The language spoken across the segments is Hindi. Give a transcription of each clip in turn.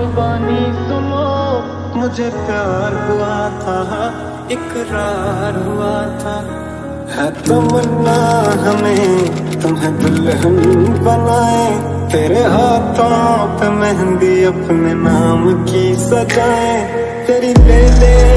जुबानी सुनो। मुझे प्यार हुआ था, इकरार हुआ था। है तमन्ना हमें, तुम्हें दुल्हन बनाए। तेरे हाथों पे मेहंदी अपने नाम की सजाए। तेरी बेटे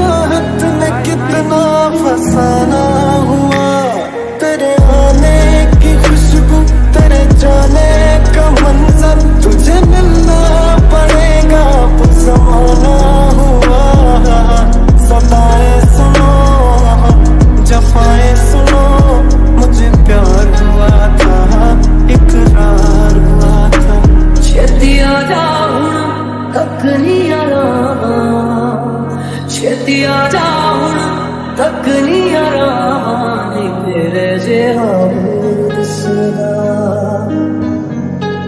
चाहत ने कितना दिया जाऊँ तक नहीं आराम तेरे जहा दसदा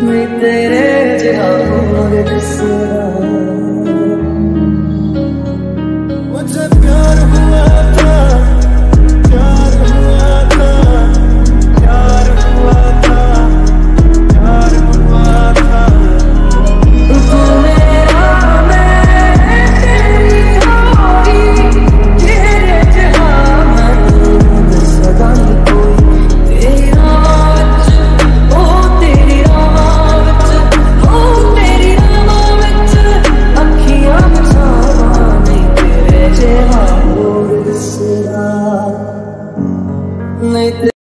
मैं तेरे जहाँ तेरा मोर सिरा नहीं